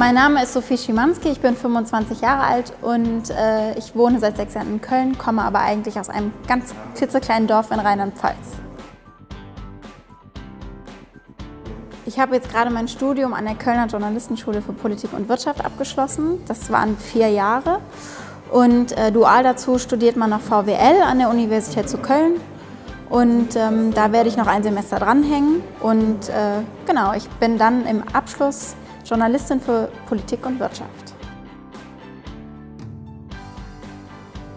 Mein Name ist Sophie Schimanski, ich bin 25 Jahre alt und äh, ich wohne seit sechs Jahren in Köln, komme aber eigentlich aus einem ganz klitzekleinen Dorf in Rheinland-Pfalz. Ich habe jetzt gerade mein Studium an der Kölner Journalistenschule für Politik und Wirtschaft abgeschlossen. Das waren vier Jahre. Und äh, dual dazu studiert man noch VWL an der Universität zu Köln. Und ähm, da werde ich noch ein Semester dranhängen. Und äh, genau, ich bin dann im Abschluss Journalistin für Politik und Wirtschaft.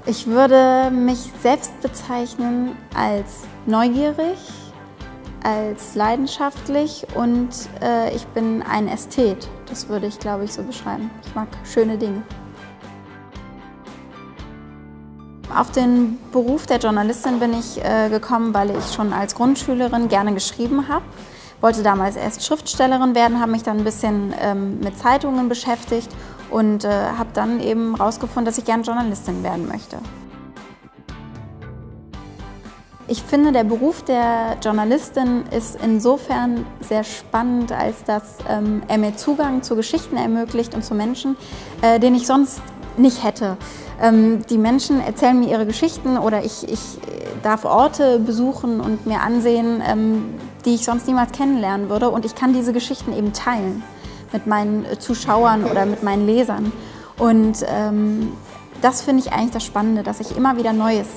Ich würde mich selbst bezeichnen als neugierig, als leidenschaftlich und äh, ich bin ein Ästhet. Das würde ich, glaube ich, so beschreiben. Ich mag schöne Dinge. Auf den Beruf der Journalistin bin ich äh, gekommen, weil ich schon als Grundschülerin gerne geschrieben habe. Wollte damals erst Schriftstellerin werden, habe mich dann ein bisschen ähm, mit Zeitungen beschäftigt und äh, habe dann eben herausgefunden, dass ich gerne Journalistin werden möchte. Ich finde, der Beruf der Journalistin ist insofern sehr spannend, als dass ähm, er mir Zugang zu Geschichten ermöglicht und zu Menschen, äh, den ich sonst nicht hätte. Ähm, die Menschen erzählen mir ihre Geschichten oder ich, ich darf Orte besuchen und mir ansehen, ähm, die ich sonst niemals kennenlernen würde. Und ich kann diese Geschichten eben teilen mit meinen Zuschauern oder mit meinen Lesern. Und ähm, das finde ich eigentlich das Spannende, dass ich immer wieder Neues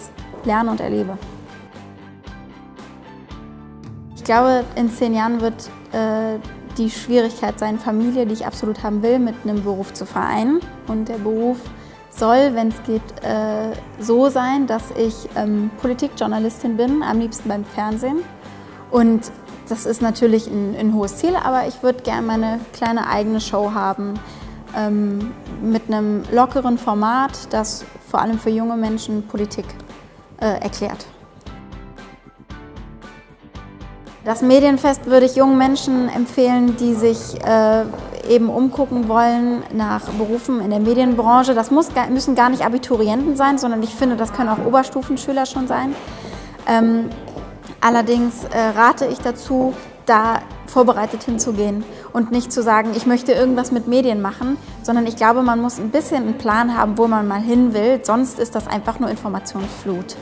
lerne und erlebe. Ich glaube, in zehn Jahren wird äh, die Schwierigkeit sein, Familie, die ich absolut haben will, mit einem Beruf zu vereinen. Und der Beruf soll, wenn es geht, äh, so sein, dass ich ähm, Politikjournalistin bin, am liebsten beim Fernsehen. Und das ist natürlich ein, ein hohes Ziel, aber ich würde gerne meine kleine eigene Show haben ähm, mit einem lockeren Format, das vor allem für junge Menschen Politik äh, erklärt. Das Medienfest würde ich jungen Menschen empfehlen, die sich äh, eben umgucken wollen nach Berufen in der Medienbranche. Das muss, müssen gar nicht Abiturienten sein, sondern ich finde, das können auch Oberstufenschüler schon sein. Ähm, allerdings äh, rate ich dazu, da vorbereitet hinzugehen und nicht zu sagen, ich möchte irgendwas mit Medien machen, sondern ich glaube, man muss ein bisschen einen Plan haben, wo man mal hin will, sonst ist das einfach nur Informationsflut.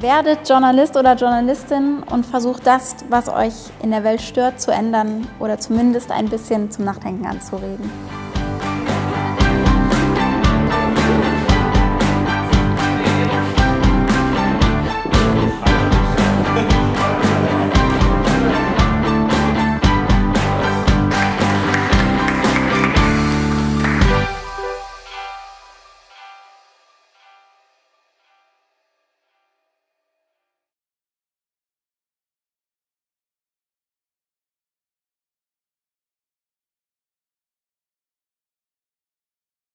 Werdet Journalist oder Journalistin und versucht das, was euch in der Welt stört, zu ändern oder zumindest ein bisschen zum Nachdenken anzuregen.